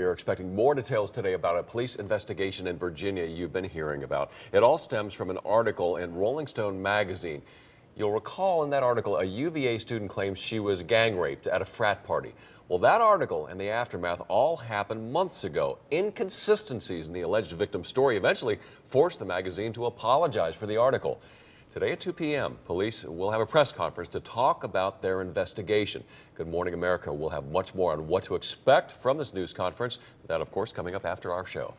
We are expecting more details today about a police investigation in Virginia you've been hearing about. It all stems from an article in Rolling Stone magazine. You'll recall in that article, a UVA student claims she was gang raped at a frat party. Well, that article and the aftermath all happened months ago. Inconsistencies in the alleged victim's story eventually forced the magazine to apologize for the article. Today at 2 p.m., police will have a press conference to talk about their investigation. Good Morning America will have much more on what to expect from this news conference. That, of course, coming up after our show.